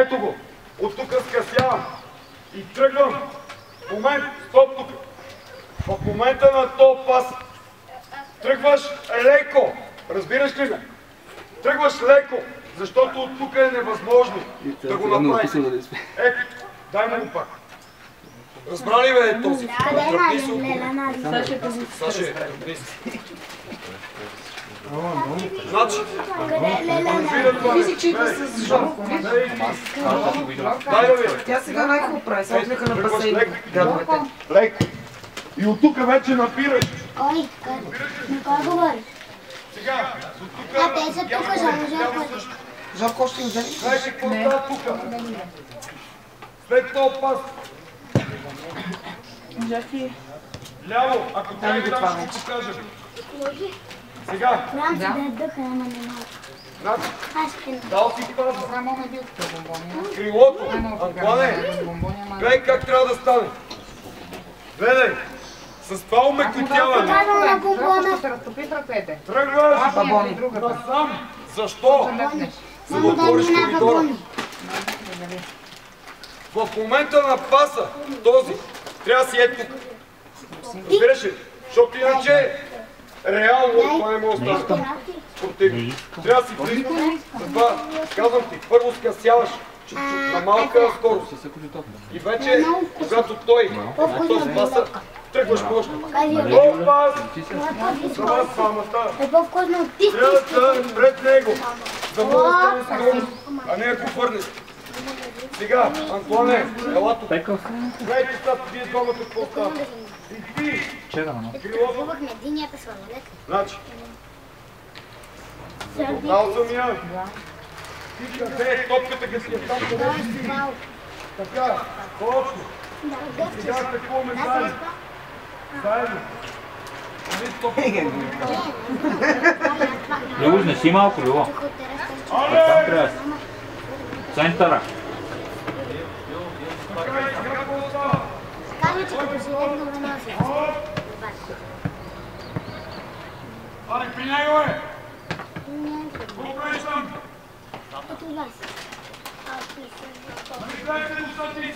ето го. От тук скъсявам. И тръгвам. Момент, стоп тук. В момента на топ пас тръгваш леко. Разбираш ли ме? Тръгваш леко, защото от тук е невъзможно да го направиш. Ето, дай му го пак. Разбрали бе този? Тръпни се от тук. Саше, тръпни се. Значи, разбира това. Мисли, че идва с Жорко. Тя сега най-хубаво прави. Сега отвика на басейн. Леко. И от тук вече напираш. Ой? На кой говориш? Сега, от тук... А, те са тук, само Жорко. Жорко още не взели. Знаеш ли какво става тук? След този пас. Ляво, ако трябва го да това ще покажем. Сега, Прям си да е дъха, ама не мога. значи, Аз ще не. дал си пас. Само ме бил като бомбони. Крилото. Ама... гледай как трябва да стане. Гледай. С това умекотяване. Казвам на бомбона. Жорко ще разтопи ръцете. Тръгваш насам. Защо? За да отвориш коридора. В момента на паса, този, трябва да си е тук. Разбираш ли? Защото иначе реално това не може да стане. Спортивно. Трябва да си близо. Затова казвам ти, първо скъсяваш на малка скорост. И вече, когато той този паса, тръгваш мощно. Гол пас, е двамата. е ти. Трябва да е пред него, за да стане скорост, а не ако върнеш. Сега, Антуане, ела тук. Гледайте сега, вие двамата какво става. И ти, крилото, Пробвахме единия пес лек. значи. Дал съм я. Ти къде е топката, като си е там, къде си? Така, точно. Сега какво ме заедно? Заедно. Нали топката? Любо, изнеси малко, Любо. Там трябва си. Центъра. Става? Казва, че като си легна на носи. Аре, при него е! Какво правиш там? Като вас. Нали знаете ли устати?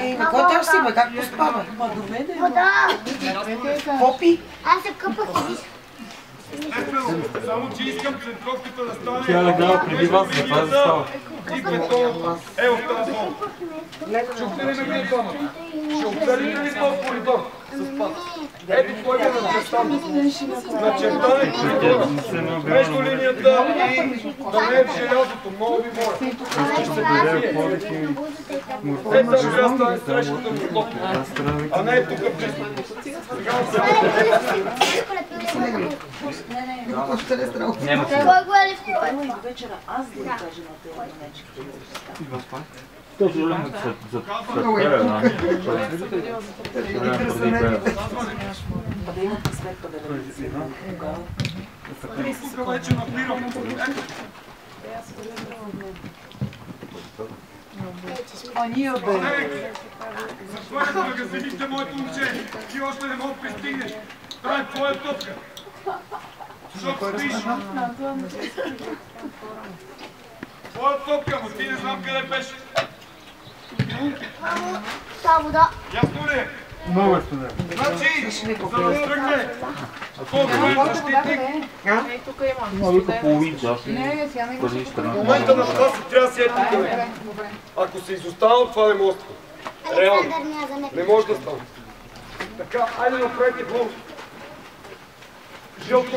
Ей, на кой тя си, бе? Как поспава? Вода! Попи? Аз се къпах и само че искам центровката да стане... Тя легнала преди вас, за това застава. И бетон е от тази зона. Чухте ли ме вие двамата? Ще обсъдите ли този коридор с пас? Ето той е начертан. Начертан е коридора. Между линията и да не е в желязото. Много ви моля. Е, там ще да стане срещата ми плотно. А не е тук близо. Сега Още не страх. Няма. Кой го е ли в? Вечера аз да ви кажа на тези манечки. То проблемът за за не напирам. Ания, бе. Затворят магазините, моето момче. Ти още не мога да пристигнеш. Това е твоя топка. Защото спиш. Твоя топка, но ти не знам къде беше. Вода. Ясно ли? е? Значи, за да тръгне този защитник, Ей, тук има. Има половин час. Не, сега не го в момента на това си трябва да си е. Ако се изостанал, това не може да стане. Реално. Не може да стане. Така, айде направете го. Жълто.